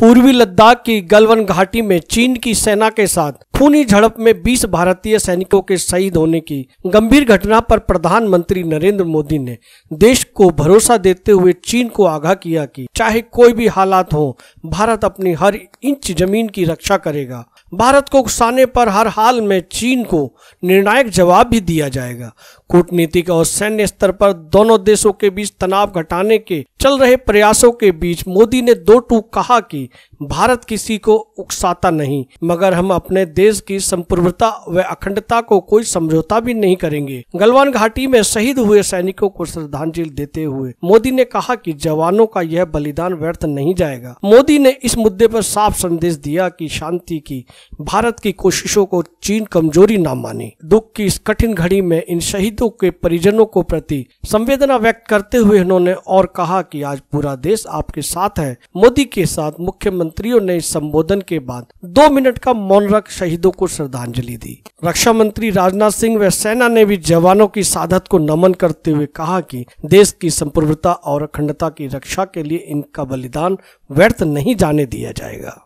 पूर्वी लद्दाख की गलवन घाटी में चीन की सेना के साथ खूनी झड़प में 20 भारतीय सैनिकों के शहीद होने की गंभीर घटना पर प्रधानमंत्री नरेंद्र मोदी ने देश को भरोसा देते हुए चीन को आगाह किया कि चाहे कोई भी हालात हो, भारत अपनी हर इंच ज़मीन की रक्षा करेगा। भारत को उकसाने पर हर हाल में चीन को निर्णायक जवाब भी दिया जाएगा। कूटनीतिक और सैन्य स्तर पर दोनों देशों के बीच तनाव घटाने के चल रहे प्रयासों के बीच मोदी ने दो टूक कहा कि भारत किसी को उकसाता नहीं, मगर हम अपने देश की संप्रभुता व अखंडता को कोई समझौता भी नहीं करेंगे। गलवान घाटी में शहीद हुए सैनिकों को श्रद्धांजलि देते हुए मोदी ने कहा कि जवानों का यह बलिदान व्यर्थ नहीं जाएगा। मोदी ने इस मुद्दे पर साफ़ संदेश दिया कि शांति की, भारत की कोशिशों को चीन कमज़ोरी न माने। दुख की इस कठिन घड़ी में इन शहीदों के परिजनों को प्रति संवेदना व्यक्त करते हुए उन्होंने और कहा कि आज पूरा देश आपके साथ है। मोदी के साथ मुख्यमंत्रियों ने संबोधन के बाद दो मिनट का मौन रख शहीदों को श्रद्धांजलि दी। रक्षा मंत्री राजनाथ सिंह व सेना ने भी जवानों की साधत को नमन करते हुए कहा कि देश की संप्रभुता और अखंडता की रक्षा के लिए इनका बलिदान व्यर्थ नहीं जाने दिया जाएगा।